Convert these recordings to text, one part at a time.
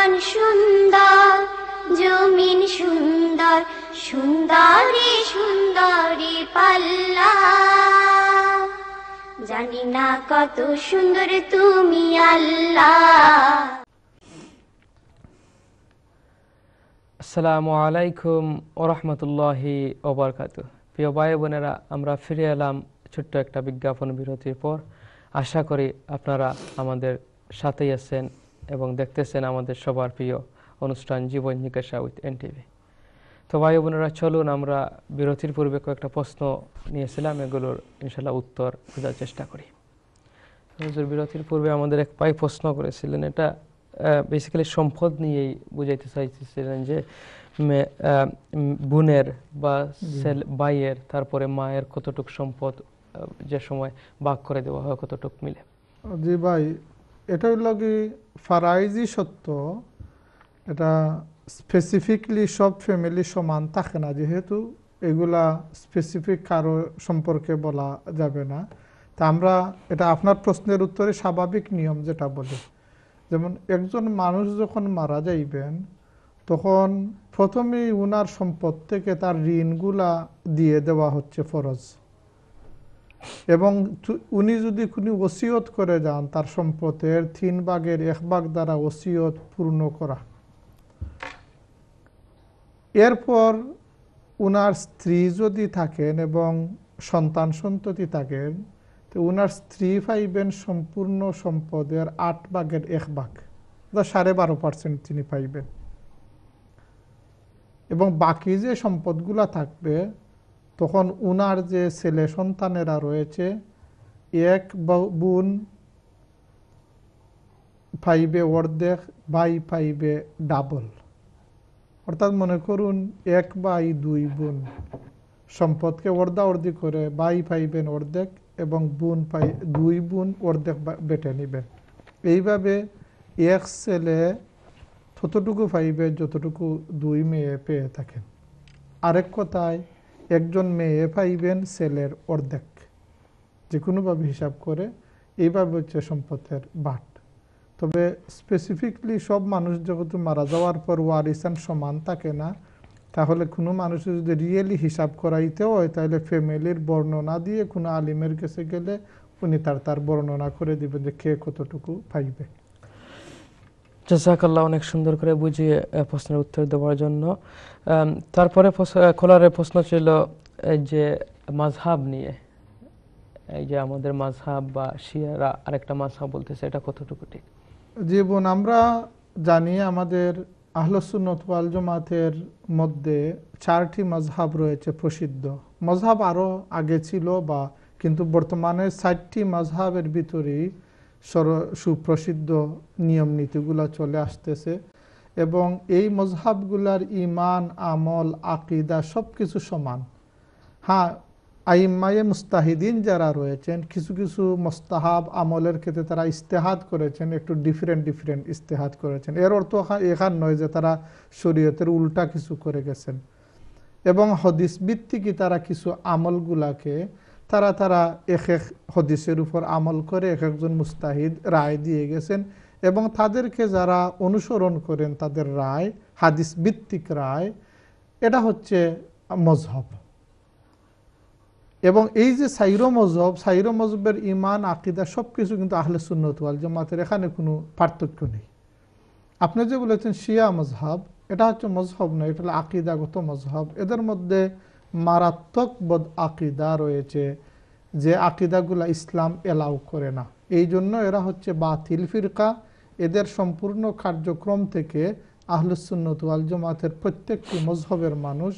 আসমান সুন্দর, জমিন সুন্দর, সুন্দরী সুন্দরী পাল্লা। জানি না কত সুন্দর তুমি আল্লাহ। আসসালামু আলাইকুম ওরহমতুল্লাহি ওবরকাত প্রিয় ভাই বোনেরা, আমরা ফিরে এলাম ছোট্ট একটা বিজ্ঞাপন বিরতির পর। আশা করি আপনারা আমাদের সাথেই আছেন। এবং দেখতেছেন আমাদের সবার প্রিয় অনুষ্ঠান জীবন জিজ্ঞাসা উইথ এনটিভি। তো ভাই বোনেরা চলুন আমরা বিরতির পূর্বে কয়েকটা প্রশ্ন নিয়েছিলাম এগুলোর ইনশাল্লাহ উত্তর খোঁজার চেষ্টা করি। হুজুর বিরতির পূর্বে আমাদের এক ভাই প্রশ্ন করেছিলেন এটা বেসিক্যালি সম্পদ নিয়েই বুঝাইতে চাইতেছিলেন যে বোনের বা ছেল ভাইয়ের তারপরে মায়ের কতটুক সম্পদ যে সময় ভাগ করে দেওয়া হয় কতটুক মিলে। জি ভাই এটা হইল কি ফারাইজি সত্য, এটা স্পেসিফিকলি সব ফ্যামিলি সমান থাকে না, যেহেতু এগুলা স্পেসিফিক কারও সম্পর্কে বলা যাবে না। তা আমরা, এটা আপনার প্রশ্নের উত্তরে স্বাভাবিক নিয়ম যেটা বলে। যেমন একজন মানুষ যখন মারা যাইবেন, তখন প্রথমেই উনার সম্পদ থেকে তার ঋণগুলা দিয়ে দেওয়া হচ্ছে ফরজ। এবং উনি যদি কোনো ওসিয়ত করে যান, তার সম্পদের তিন ভাগের এক ভাগ দ্বারা ওসিয়ত পূর্ণ করা। এরপর উনার স্ত্রী যদি থাকেন এবং সন্তান সন্ততি থাকেন, তো উনার স্ত্রী পাইবেন সম্পূর্ণ সম্পদের আট ভাগের এক ভাগ সাড়ে বারো পার্সেন্ট তিনি পাইবেন। এবং বাকি যে সম্পদগুলা থাকবে তখন উনার যে ছেলে সন্তানেরা রয়েছে, এক বোন পাইবে অর্ধেক, ভাই পাইবে ডাবল অর্থাৎ মনে করুন, এক ভাই, দুই বোন। সম্পদকে অর্ধা অর্ধি করে ভাই পাইবেন অর্ধেক এবং বোন পাই দুই বোন অর্ধেক বেটে নিবেন। এইভাবে এক ছেলে ততটুকু পাইবে যতটুকু দুই মেয়ে পেয়ে থাকেন। আরেক কথায় একজন মেয়ে পাইবেন ছেলের অর্ধেক যে কোনোভাবে হিসাব করে, এইভাবে হচ্ছে সম্পদের বাট। তবে স্পেসিফিকলি সব মানুষ যেহেতু মারা যাওয়ার পর ওয়ারিসান সমান থাকে না, তাহলে কোনো মানুষের যদি রিয়েলি হিসাব করাইতে হয়, তাহলে ফ্যামিলির বর্ণনা দিয়ে কোনো আলিমের কাছে গেলে উনি তার তার বর্ণনা করে দিবেন যে কে কতটুকু পাইবে। জাজাকাল্লাহ অনেক সুন্দর করে বুঝিয়ে প্রশ্নের উত্তর দেওয়ার জন্য। তারপরে খোলারের প্রশ্ন ছিল যে মাঝহাব নিয়ে। এই যে আমাদের মাঝহাব বা শিয়ারা আরেকটা মাঝহাব বলতেছে, এটা কতটুকু ঠিক? জীবন আমরা জানি আমাদের আহলসুন্নত ওয়াল জমাতের মধ্যে চারটি মজহাব রয়েছে প্রসিদ্ধ। মজহাব আরও আগে ছিল বা কিন্তু বর্তমানে ষাটটি মজহাবের ভিতরেই সর সুপ্রসিদ্ধ নিয়ম নীতিগুলো চলে আসতেছে এবং এই মজহাবগুলার ইমান আমল, আকিদা সব কিছু সমান। হ্যাঁ আইম্মায়ে মুস্তাহিদিন যারা রয়েছেন, কিছু কিছু মোস্তাহাব আমলের ক্ষেত্রে তারা ইস্তেহাদ করেছেন, একটু ডিফারেন্ট ডিফারেন্ট ইস্তেহাদ করেছেন। এর অর্থ এখান নয় যে তারা শরীয়তের উল্টা কিছু করে গেছেন। এবং হদিস ভিত্তিকই তারা কিছু আমলগুলাকে তারা তারা এক এক হদিসের উপর আমল করে এক একজন মুস্তাহিদ রায় দিয়ে গেছেন এবং তাদেরকে যারা অনুসরণ করেন তাদের রায়, হাদিস ভিত্তিক রায়, এটা হচ্ছে মজহব। এবং এই যে সাইরো মজহব, সাইরো মজহবের ইমান আকিদা সব কিছু কিন্তু আহলে সুন্নত ওয়াল জামাতের এখানে কোনো পার্থক্য নেই। আপনি যে বলেছেন শিয়া মজহাব, এটা হচ্ছে মজহব নয়, এটা হলো আকিদাগত মজহব। এদের মধ্যে মারাত্মক বদ আকিদা রয়েছে যে আকিদাগুলা ইসলাম এলাও করে না। এই জন্য এরা হচ্ছে বাতিল ফিরকা। এদের সম্পূর্ণ কার্যক্রম থেকে আহলুসুন্নত ওয়াল জামাতের প্রত্যেকটি মজহবের মানুষ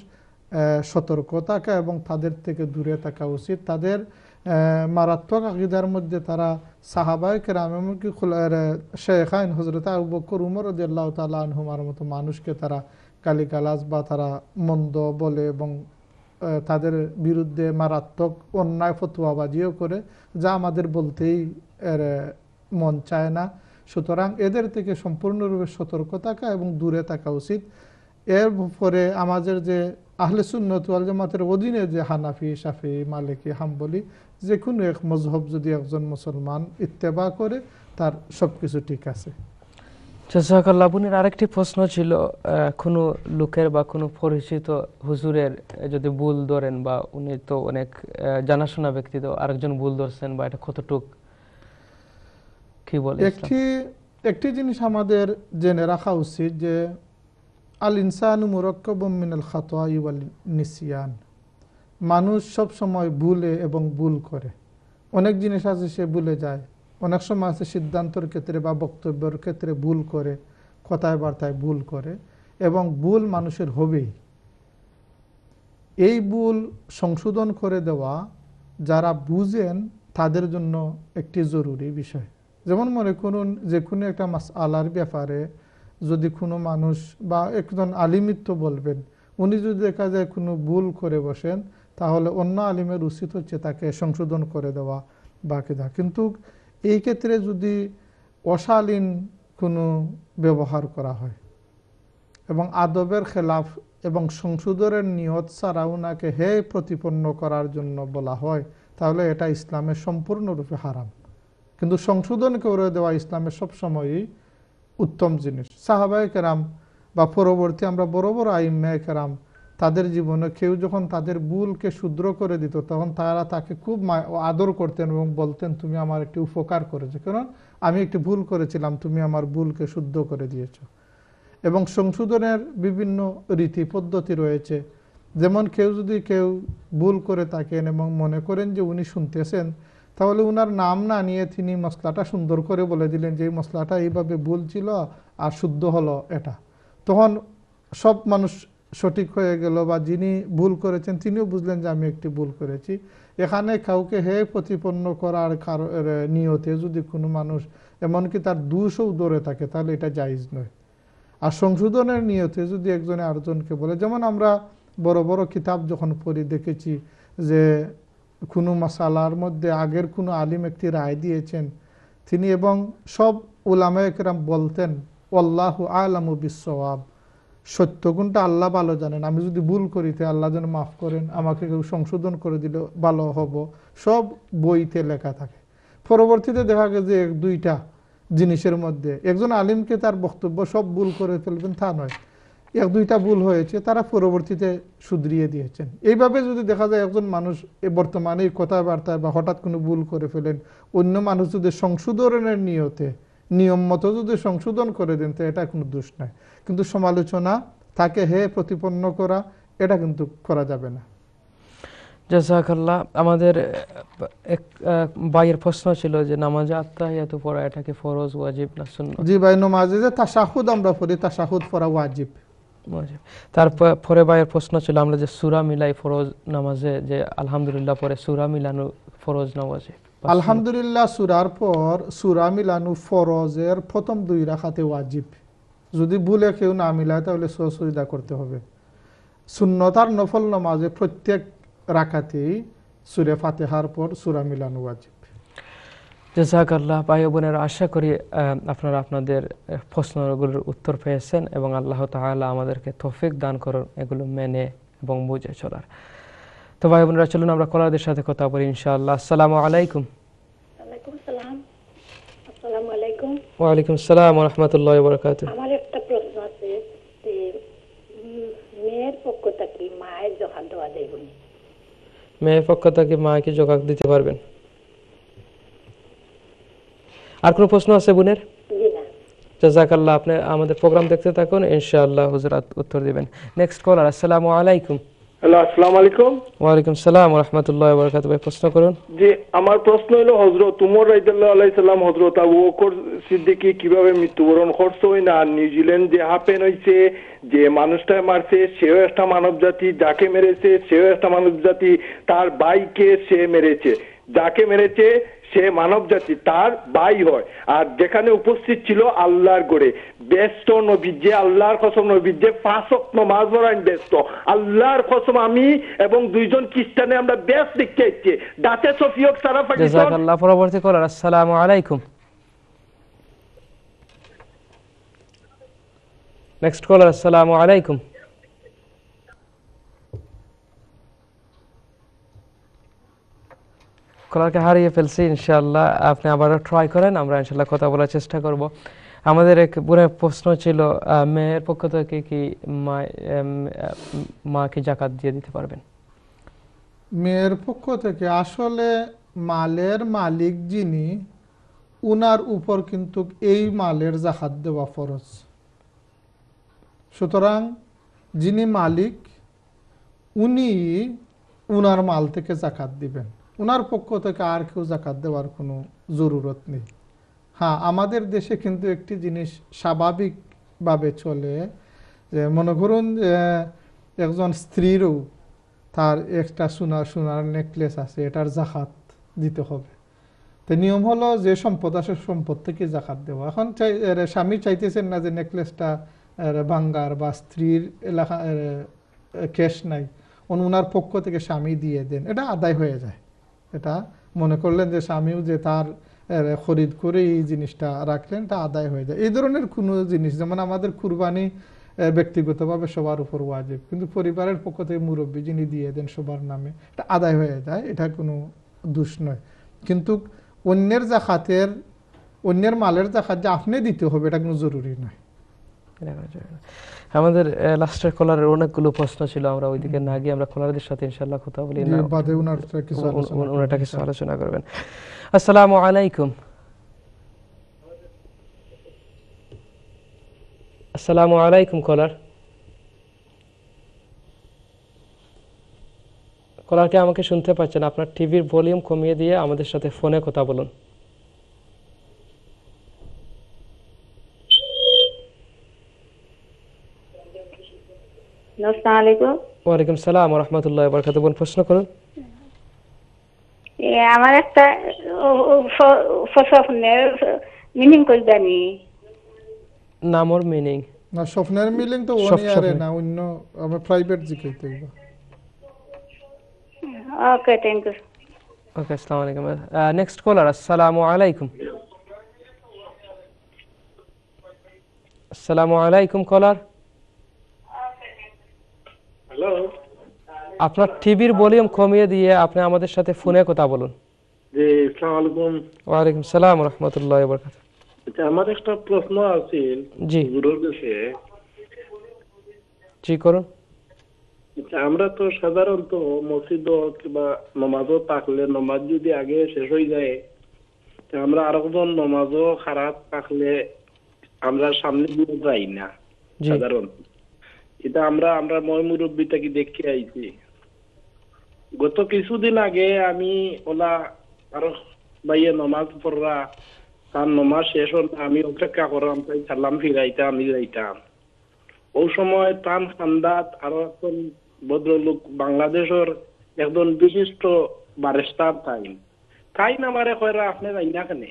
সতর্ক থাকা এবং তাদের থেকে দূরে থাকা উচিত। তাদের মারাত্মক আকিদার মধ্যে তারা সাহাবায় কেরাম এমনকি শেখাইন হজরত আবু উমর রদিয়াল্লাহ তালা আনহুমার মতো মানুষকে তারা কালিকালাজ বা তারা মন্দ বলে এবং তাদের বিরুদ্ধে মারাত্মক অন্যায় ফতুয়াবাজিও করে, যা আমাদের বলতেই এর, মন চায় না। সুতরাং এদের থেকে সম্পূর্ণরূপে সতর্ক থাকা এবং দূরে থাকা উচিত। এর পরে আমাদের যে আহলে সুন্নত জামাতের অধীনে যে হানাফি সাফি মালিকি, হাম্বলি, যে কোনো এক মজহব যদি একজন মুসলমান ইত্তেবা করে, তার সব কিছু ঠিক আছে। জাজাকাল্লাহ বোনের আরেকটি প্রশ্ন ছিল কোনো লোকের বা কোনো পরিচিত হুজুরের যদি ভুল ধরেন বা উনি তো অনেক জানাশোনা ব্যক্তি, তো আরেকজন ভুল ধরছেন বা এটা কতটুক? কি বলে একটি একটি জিনিস আমাদের জেনে রাখা উচিত যে আল ইনসানু মুরক্কব মিনাল খাতোয়া ওয়াল নিসিয়ান। মানুষ সব সময় ভুলে এবং ভুল করে। অনেক জিনিস আছে সে ভুলে যায়। অনেক সময় আছে সিদ্ধান্তর ক্ষেত্রে বা বক্তব্যের ক্ষেত্রে ভুল করে, কথায় বার্তায় ভুল করে এবং ভুল মানুষের হবেই। এই ভুল সংশোধন করে দেওয়া যারা বুঝেন তাদের জন্য একটি জরুরি বিষয়। যেমন মনে করুন যে কোনো একটা মাস আলার ব্যাপারে যদি কোনো মানুষ বা একজন আলিমিত্ব বলবেন, উনি যদি দেখা যায় কোনো ভুল করে বসেন, তাহলে অন্য আলিমের উচিত হচ্ছে তাকে সংশোধন করে দেওয়া বাকি কেদা কিন্তু এই ক্ষেত্রে যদি অশালীন কোনো ব্যবহার করা হয় এবং আদবের খেলাফ এবং সংশোধনের নিয়ত ছাড়া ওনাকে হে প্রতিপন্ন করার জন্য বলা হয়, তাহলে এটা ইসলামের সম্পূর্ণরূপে হারাম। কিন্তু সংশোধন করে দেওয়া ইসলামের সবসময়ই উত্তম জিনিস। সাহাবাই কেরাম বা পরবর্তী আমরা বড় বড় আইম্যায় কেরাম তাদের জীবনে কেউ যখন তাদের ভুলকে শুদ্র করে দিত, তখন তারা তাকে খুব আদর করতেন এবং বলতেন, তুমি আমার একটি উপকার করেছ। কারণ আমি একটি ভুল করেছিলাম, তুমি আমার ভুলকে শুদ্ধ করে দিয়েছ। এবং সংশোধনের বিভিন্ন রীতি, পদ্ধতি রয়েছে। যেমন কেউ যদি কেউ ভুল করে থাকেন এবং মনে করেন যে উনি শুনতেছেন, তাহলে উনার নাম না নিয়ে তিনি মশলাটা সুন্দর করে বলে দিলেন যে, এই মশলাটা এইভাবে ভুল ছিল আর শুদ্ধ হলো এটা। তখন সব মানুষ সঠিক হয়ে গেল বা যিনি ভুল করেছেন, তিনিও বুঝলেন যে আমি একটি ভুল করেছি। এখানে কাউকে হে প্রতিপন্ন করার কারও নিয়তে যদি কোনো মানুষ এমনকি তার দুশো দৌড়ে থাকে, তাহলে এটা জায়জ নয়। আর সংশোধনের নিয়তে যদি একজনে আরেকজনকে বলে, যেমন আমরা বড় বড় কিতাব যখন পড়ি, দেখেছি যে কোনো মশালার মধ্যে আগের কোনো আলিম একটি রায় দিয়েছেন, তিনি এবং সব উলামা একরাম বলতেন আল্লাহ আলামু বিশ্বয়াব সত্য কোনটা আল্লাহ ভালো জানেন? আমি যদি ভুল করি, তো আল্লাহ যেন মাফ করেন, আমাকে কেউ সংশোধন করে দিলে ভালো হব। সব বইতে লেখা থাকে। পরবর্তীতে দেখা গেছে এক দুইটা জিনিসের মধ্যে, একজন আলিমকে তার বক্তব্য সব ভুল করে ফেলবেন, তা নয়। এক দুইটা ভুল হয়েছে, তারা পরবর্তীতে শুধরিয়ে দিয়েছেন। এইভাবে যদি দেখা যায় একজন মানুষ বর্তমানে কথাবার্তায় বা হঠাৎ কোনো ভুল করে ফেলেন, অন্য মানুষ যদি সংশোধনের নিয়তে, নিয়ম মতো যদি সংশোধন করে দেন, তো এটা কোনো দোষ নয়। কিন্তু সমালোচনা তাকে হে প্রতিপন্ন করা এটা কিন্তু করা যাবে না। জাজাকাল্লাহ আমাদের এক ভাইয়ের প্রশ্ন ছিল যে নামাজে আত্মাহিয়াতু পড়া এটা কি ফরজ ওয়াজিব না সুন্নাত জি ভাই নমাজে যে তাসাহুদ আমরা পড়ি তাসাহুদ পড়া ওয়াজিব। তারপর পরে ভাইয়ের প্রশ্ন ছিল আমরা যে সুরা মিলাই ফরজ নামাজে যে আলহামদুলিল্লাহ পরে সুরা মিলানো ফরজ না ওয়াজিব? আলহামদুলিল্লাহ সুরার পর সুরা মিলানু ফরজের প্রথম দুই রাখাতে ওয়াজিব। যদি ভুলে কেউ না মিলায় তাহলে সসুবিধা করতে হবে। শূন্যতার নফল নামাজে প্রত্যেক রাখাতেই সুরে ফাতেহার পর সুরা মিলানু ওয়াজিব। জাজাকাল্লাহ ভাই ও বোনেরা আশা করি আপনারা আপনাদের প্রশ্নগুলোর উত্তর পেয়েছেন এবং আল্লাহ তাআলা আমাদেরকে তৌফিক দান করুন এগুলো মেনে এবং বুঝে চলার। তো ভাই বোনেরা চলুন আমরা কলাদের সাথে কথা বলি ইনশাআল্লাহ। আসসালামু আলাইকুম। ওয়ালাইকুম সালাম। আসসালামু আলাইকুম। ওয়ালাইকুম আসসালাম রহমতুল্লাহ বরকাত আমার একটা প্রশ্ন আছে যে উম, মেয়ের পক্ষ থেকে মায়ের জহা দেওয়া দেব মেয়ের পক্ষ থেকে মাকে জবাব দিতে পারবেন? আর কোনো প্রশ্ন আছে বোনের? জাজাকাল্লাহ আপনি আমাদের প্রোগ্রাম দেখতে থাকুন ইনশাআল্লাহ হুজুরাত উত্তর দিবেন। নেক্সট কলার আসসালামু আলাইকুম। হ্যালো আসসালামু আলাইকুম। ওয়ালাইকুম সালাম রহমতুল্লাহ বরকাত ভাই প্রশ্ন করুন। যে আমার প্রশ্ন হলো হজরত উমর রাইদুল্লাহ আলাইসাল্লাম হজরত আবু বকর সিদ্দিকি কীভাবে মৃত্যুবরণ করছে হই না? নিউজিল্যান্ড যে হাপেন হয়েছে যে মানুষটা মারছে সেও একটা মানব জাতি যাকে মেরেছে সেও একটা মানব জাতি তার বাইকে সে মেরেছে। যাকে মেরেছে সে মানব জাতি তার বাই হয়। আর যেখানে উপস্থিত ছিল আল্লাহর গড়ে ব্যস্ত নবীজে আল্লাহর কসম নবীজে পাঁচক নমাজ পড়াইন ব্যস্ত। আল্লাহর কসম আমি এবং দুইজন খ্রিস্টানে আমরা বেশ দেখতে ইচ্ছে দাঁতে সফিয়ক সারা পাকিস্তান জাজাকাল্লাহ পরবর্তী কলার, আসসালামু আলাইকুম। নেক্সট কলার আসসালামু আলাইকুম। কলারকে হারিয়ে ফেলছি ইনশাল্লাহ আপনি আবারও ট্রাই করেন আমরা ইনশাআল্লাহ কথা বলার চেষ্টা করব। আমাদের এক বোনের প্রশ্ন ছিল মেয়ের পক্ষ থেকে কি মা এম, আহ, মা কি জাকাত দিয়ে দিতে পারবেন? মেয়ের পক্ষ থেকে আসলে মালের মালিক যিনি উনার উপর কিন্তু এই মালের জাকাত দেওয়া ফরজ। সুতরাং যিনি মালিক উনি উনার মাল থেকে জাকাত দিবেন। উনার পক্ষ থেকে আর কেউ জাকাত দেওয়ার কোনো জরুরত নেই। হ্যাঁ আমাদের দেশে কিন্তু একটি জিনিস স্বাভাবিকভাবে চলে যে মনে করুন একজন স্ত্রীরও তার একটা সোনার সোনার নেকলেস আছে, এটার জাকাত দিতে হবে। তো নিয়ম হলো যে সম্পদ আছে সম্পদ থেকে জাকাত দেওয়া। এখন চাই স্বামী চাইতেছেন না যে নেকলেসটা ভাঙ্গার বা স্ত্রীর এলাকা ক্যাশ নাই। ওনার পক্ষ থেকে স্বামী দিয়ে দেন। এটা আদায় হয়ে যায়। এটা মনে করলেন যে স্বামীও যে তার খরিদ করে এই জিনিসটা রাখলেন এটা আদায় হয়ে যায় এই ধরনের কোনো জিনিস, যেমন আমাদের কুরবানি ব্যক্তিগতভাবে সবার উপর ওয়াজিব, কিন্তু পরিবারের পক্ষ থেকে মুরব্বী যিনি দিয়ে দেন সবার নামে, এটা আদায় হয়ে যায়, এটা কোনো দোষ নয় কিন্তু অন্যের জাকাতের, অন্যের মালের জাকাত যে আপনি দিতে হবে, এটা কোনো জরুরি নয়। আমাদের লাস্টের কলারের অনেকগুলো প্রশ্ন ছিল আমরা ওইদিকে না গিয়ে আমরা কলারদের সাথে ইনশাল্লাহ কথা বলি না। বাদে উনার কিছু। ওনাটা কিছু আলোচনা করবেন। আসসালামু আলাইকুম। আসসালামু আলাইকুম কলার। কলারকে আমাকে শুনতে পাচ্ছেন আপনার টিভির ভলিউম কমিয়ে দিয়ে আমাদের সাথে ফোনে কথা বলুন। আসসালামু আলাইকুম ওয়ালাইকুম সালাম রহমতুল্লাহ বরকাত বোন প্রশ্ন করুন এ আমার একটা স্বপ্নের মিনিং করে জানি নাম ওর মিনিং না স্বপ্নের মিলিং তো সব ওয়ান ইয়ারে স্বপ্নে। না অন্য আমার প্রাইভেট জিকাইতে হইব ওকে থ্যাংক ইউ ওকে আসসালামু আলাইকুম নেক্সট কলার আসসালামু আলাইকুম আসসালামু আলাইকুম কলার হ্যালো আপনার টিভির ভলিউম কমিয়ে দিয়ে আপনি আমাদের সাথে ফোনে কথা বলুন। জি আসসালামু আলাইকুম। ওয়ালাইকুম সালাম রহমতুল্লাহ বরকাত আচ্ছা আমার একটা প্রশ্ন আছে জি। কাছে। জি করুন। আচ্ছা, আমরা তো সাধারণত মসজিদ কিংবা নমাজও থাকলে নমাজ যদি আগে শেষ হয়ে যায় তা আমরা আরেকজন নমাজও খারাপ থাকলে আমরা সামনে দিয়ে যাই না জি। সাধারণ এটা আমরা আমরা ময় মুরব্বীটাকে দেখে আইছি। গত কিছুদিন আগে আমি ওলা আরও বাইয়ে নমাজ পড়রা তার নমাজ শেষ হল আমি অপেক্ষা করলাম তাই সালাম ফিরাইতাম আমি যাইতাম। ওই সময় তান খান্দাত আরও একজন ভদ্রলোক বাংলাদেশের একজন বিশিষ্ট বারেস্টার তাইন। তাই না আমারে কয়রা আপনি যাই না কেনে?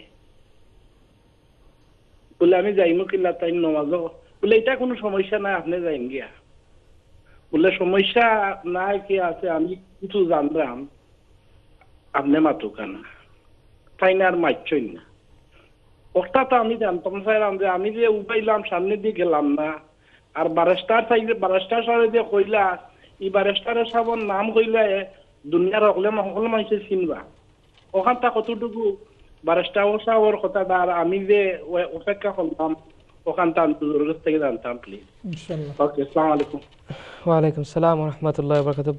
বলে, আমি যাইমু কিল্লা তাই নমাজও বলে, এটা কোনো সমস্যা নাই, আপনি যাইন গিয়া। বলে সমস্যা নাই কি আছে? আমি কিছু জানলাম। আপনি মাতো কেন? তাই না আর মারছই না। তো আমি জানতাম চাইলাম যে আমি যে উবাইলাম সামনে দিয়ে গেলাম না। আর বারেস্টার চাইলে বারেস্টার সারে যে কইলা ই বারেস্টারের সাবর নাম কইলা দুনিয়ার সকলে সকল মানুষে চিনবা। ওখানটা কতটুকু? বারেস্টার সাহর কথাটা, আর আমি যে অপেক্ষা করলাম ওখানটা আমি থেকে জানতাম প্লিজ ইনশাল্লাহ ওকে আসসালামু আলাইকুম ওয়ালাইকুম সালাম রহমতুল্লাহ বরকাত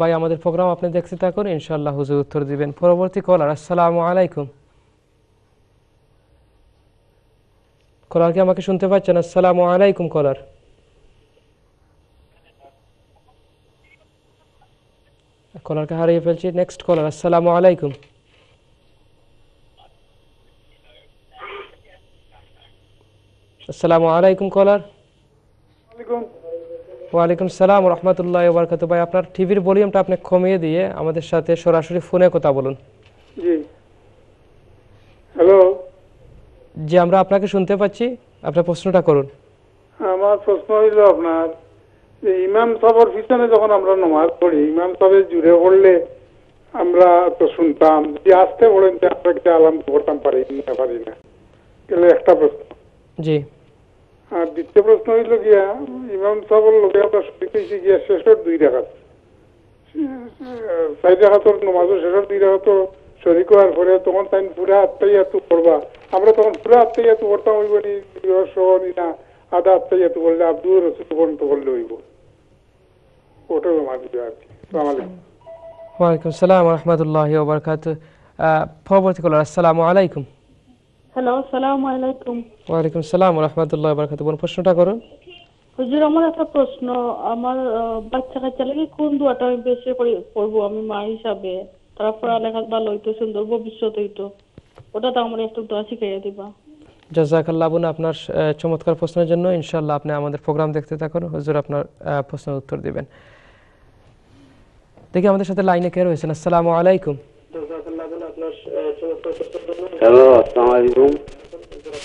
ভাই আমাদের প্রোগ্রাম আপনি দেখতে থাকুন ইনশাআল্লাহ হুজুর উত্তর দিবেন। পরবর্তী কলার আসসালামু আলাইকুম। কলার কি আমাকে শুনতে পাচ্ছেন? আসসালামু আলাইকুম কলার কলারকে হারিয়ে ফেলছি নেক্সট কলার আসসালামু আলাইকুম। আসসালামু আলাইকুম কলার। ওয়ালাইকুম। সালাম রহমতুল্লাহ বরকাত ভাই আপনার টিভির ভলিউমটা আপনি কমিয়ে দিয়ে আমাদের সাথে সরাসরি ফোনে কথা বলুন। জি। হ্যালো। জি আমরা আপনাকে শুনতে পাচ্ছি। আপনার প্রশ্নটা করুন। আমার প্রশ্ন হইল আপনার যে ইমাম সাহেবের পিছনে যখন আমরা নমাজ পড়ি ইমাম সাহেব জুড়ে পড়লে আমরা তো শুনতাম যে আসতে বলেন যে আমরা কি আলাম করতাম পারি না পারি না। একটা প্রশ্ন। জি। আর দ্বিতীয় প্রশ্ন হইল গিয়া, ইমাম সাহেবের লোকে আমরা শরীর গিয়া, শেষের দুই রাখাত চার রাখাতর নমাজও শেষের দুই রাখাত শরীর করার পরে তখন তাই পুরা আটটাই এত করবা। আমরা তখন পুরো আত্মাইয়াত করতাম হইব নি না আধা আত্মাইয়াত করলে আব্দুর রসুল পর্যন্ত করলে হইব। ওটাও আমার আর কি। ওয়ালাইকুম সালাম রহমতুল্লাহ ওবরকাত পরবর্তী কলার আসসালামু আলাইকুম। হ্যালো সালাম আলাইকুম ওয়ালাইকুম সালাম রহমতুল্লাহ ওবরকাত বোন প্রশ্নটা করুন। হুজুর আমার একটা প্রশ্ন। আমার বাচ্চা কাচ্চা লাগে কোন দোয়াটা আমি বেশি করে পড়ব আমি মা হিসাবে? তারা পড়ালেখা ভালো হইতো সুন্দর ভবিষ্যৎ হইতো। ওটা তো আমার একটু দোয়া শিখাইয়া দিবা। জাজাকাল্লাহ বোন আপনার চমৎকার প্রশ্নের জন্য ইনশাল্লাহ আপনি আমাদের প্রোগ্রাম দেখতে থাকুন। হুজুর আপনার প্রশ্নের উত্তর দিবেন। দেখি আমাদের সাথে লাইনে কে রয়েছেন। আসসালামু আলাইকুম। হ্যালো আসসালামু আলাইকুম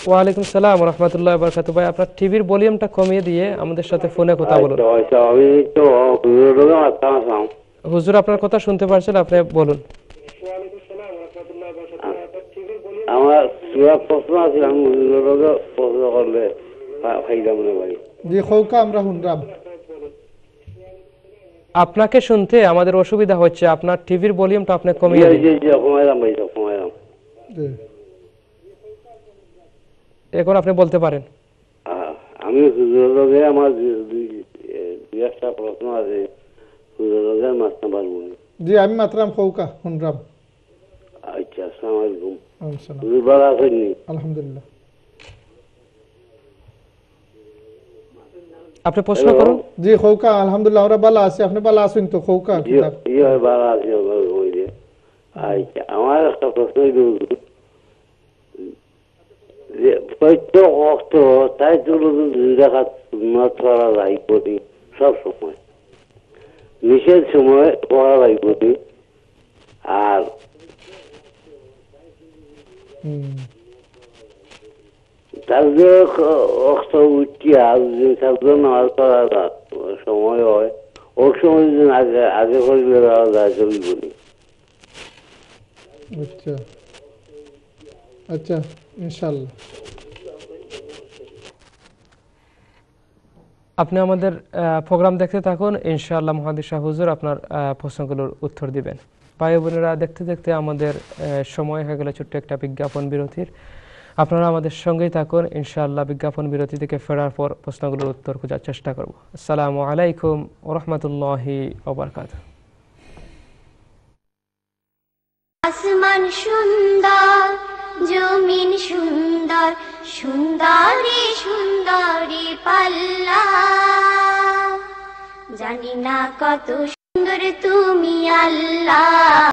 ওয়ালাইকুম সালাম রহমতুল্লাহ বরকাত ভাই আপনার টিভির ভলিউমটা কমিয়ে দিয়ে আমাদের সাথে ফোনে কথা বলুন। আচ্ছা আচ্ছা আমি তো হুজুরের আসসালাম আসসালাম হুজুর আপনার কথা শুনতে পারছেন আপনি বলুন। আমার প্রশ্ন আছে আমি হুজুরের প্রশ্ন করলে ফাইদা মনে পারি যে খৌকা আমরা শুনলাম আপনাকে শুনতে আমাদের অসুবিধা হচ্ছে আপনার টিভির ভলিউমটা আপনি কমিয়ে দিন। জি জি কমাইলাম ভাই কমাইলাম। এখন আপনি বলতে পারেন। আহ, আমি আমার দুই- একটা প্রশ্ন আছে পারব। জি আমি মাত্রাম খৌকা শুনলাম। আচ্ছা আসসালামু আলাইকুম। আসসালাম। আলহামদুলিল্লাহ। আপনি প্রশ্ন করুন। জি খৌকা আলহামদুলিল্লাহ আমরা ভালো আছি। আপনি ভালো আছেন তো খৌকা? জি জি ভালো আছি আমার ওই যে। আচ্ছা আমার একটা প্রশ্ন যে প্রত্যেক অক্ত তাই সুন্নত করা সব সময়। নিষেধ সময় যায় আর হুম। তার যে সাবধান করা সময় হয়। ওই সময় যদি আগে আগে করিলে দেওয়া যায় আচ্ছা। আচ্ছা ইনশাল্লাহ আপনি আমাদের প্রোগ্রাম দেখতে থাকুন ইনশাআল্লাহ মহাদিসা হুজুর আপনার আহ, প্রশ্নগুলোর উত্তর দিবেন। ভাই বোনেরা দেখতে দেখতে আমাদের আহ, সময় হয়ে গেল ছোট্ট একটা বিজ্ঞাপন বিরতির। আপনারা আমাদের সঙ্গেই থাকুন। ইনশাআল্লাহ বিজ্ঞাপন বিরতি থেকে ফেরার পর প্রশ্নগুলোর উত্তর খোঁজার চেষ্টা করব। আসসালামু আলাইকুম ওরহমতুল্লাহি ওবরকাত আসমান সুন্দর, জমিন সুন্দর, সুন্দরী সুন্দরী পাল্লা। জানি না কত সুন্দর তুমি আল্লাহ।